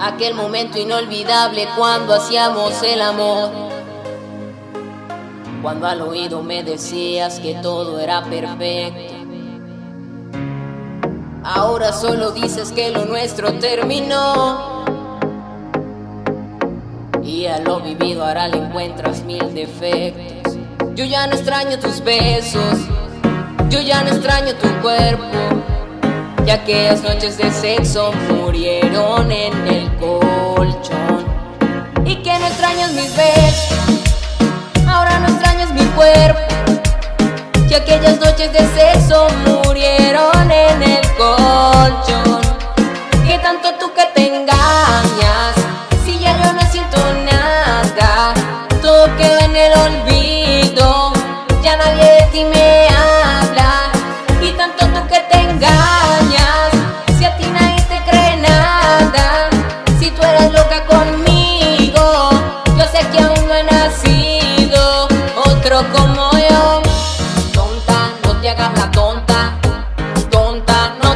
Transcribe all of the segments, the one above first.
Aquel momento inolvidable cuando hacíamos el amor. Cuando al oído me decías que todo era perfecto. Ahora solo dices que lo nuestro terminó. Y a lo vivido ahora le encuentras mil defectos. Yo ya no extraño tus besos. Yo ya no extraño tu cuerpo. Y aquellas noches de sexo murieron en aquellas noches de sexo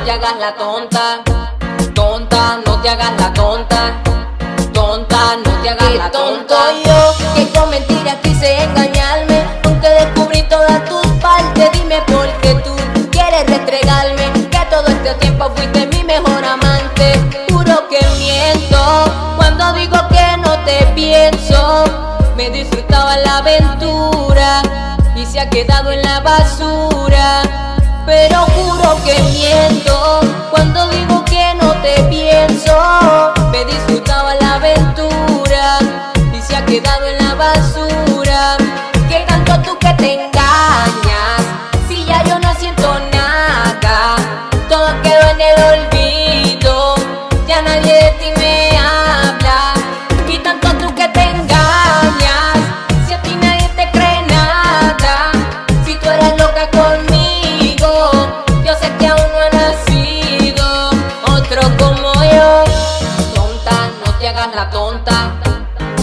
no te hagas la tonta. Tonta, no te hagas la tonta. Tonta, no te hagas la tonta. yo que con mentiras quise engañarme. Aunque descubrí todas tus partes, dime por qué tú quieres restregarme. Que todo este tiempo fuiste mi mejor amante. Juro que miento cuando digo que no te pienso. Me disfrutaba la aventura y se ha quedado en la basura. Pero juro que miento cuando digo que no te pienso.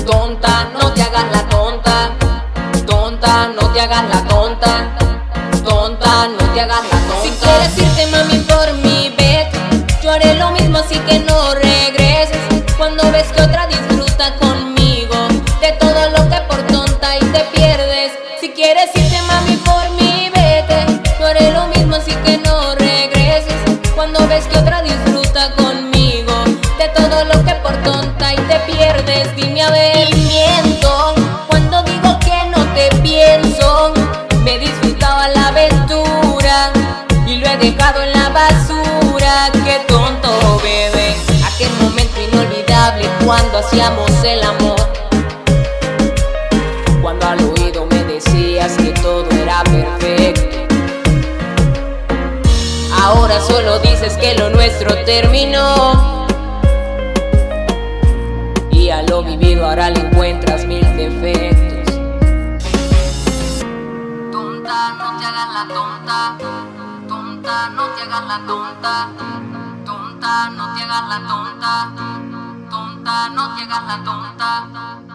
Tonta, no te hagas la tonta, tonta, no te hagas la tonta, tonta, no te hagas la tonta. Si quieres irte mami por mi vete, yo haré lo mismo así que no regreses. Cuando ves que otra disfruta conmigo, de todo lo que por tonta y te pierdes. Si quieres irte mami por mi vete, yo haré lo mismo así que no regreses. Cuando ves que otra dices que lo nuestro terminó. Y a lo vivido ahora le encuentras mil defectos. Tonta, no te hagas la tonta. Tonta, no te hagas la tonta. Tonta, no te hagas la tonta. Tonta, no te hagas la tonta.